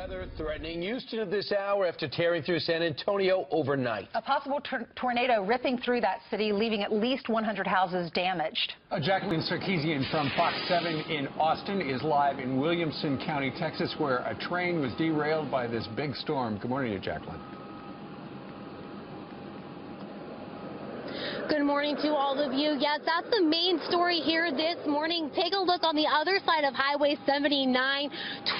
Weather threatening Houston at this hour after tearing through San Antonio overnight. A possible tor tornado ripping through that city, leaving at least 100 houses damaged. Uh, Jacqueline Sarkeesian from Fox 7 in Austin is live in Williamson County, Texas, where a train was derailed by this big storm. Good morning to you, Jacqueline. Good morning to all of you. Yes, that's the main story here this morning. Take a look on the other side of Highway 79.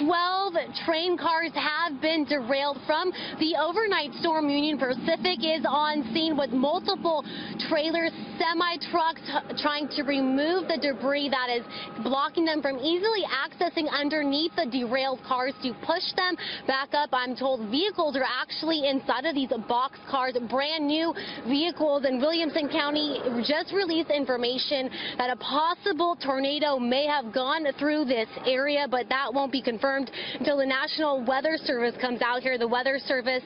12 train cars have been derailed from the overnight storm. Union Pacific is on scene with multiple trailers, semi-trucks trying to remove the debris that is blocking them from easily accessing underneath the derailed cars to push them back up. I'm told vehicles are actually inside of these box cars, brand new vehicles in Williamson County. Just released information that a possible tornado may have gone through this area, but that won't be confirmed until the National Weather Service comes out here. The Weather Service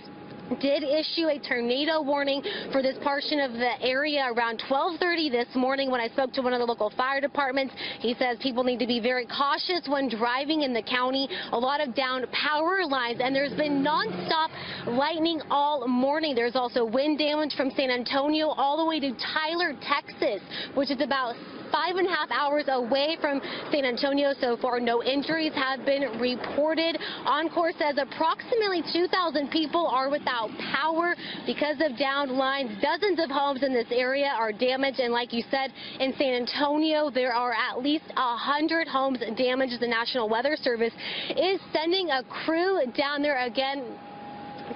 did issue a tornado warning for this portion of the area around 1230 this morning when I spoke to one of the local fire departments. He says people need to be very cautious when driving in the county. A lot of down power lines and there's been nonstop lightning all morning. There's also wind damage from San Antonio all the way to Tyler, Texas, which is about five and a half hours away from San Antonio so far. No injuries have been reported. Oncor says approximately 2,000 people are without power because of downed lines. Dozens of homes in this area are damaged. And like you said, in San Antonio, there are at least 100 homes damaged. The National Weather Service is sending a crew down there again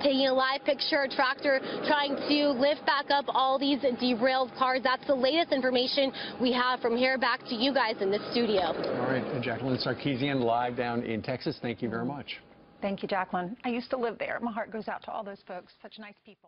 taking a live picture, a tractor trying to lift back up all these derailed cars. That's the latest information we have from here. Back to you guys in the studio. All right, Jacqueline Sarkeesian live down in Texas. Thank you very much. Thank you, Jacqueline. I used to live there. My heart goes out to all those folks. Such nice people.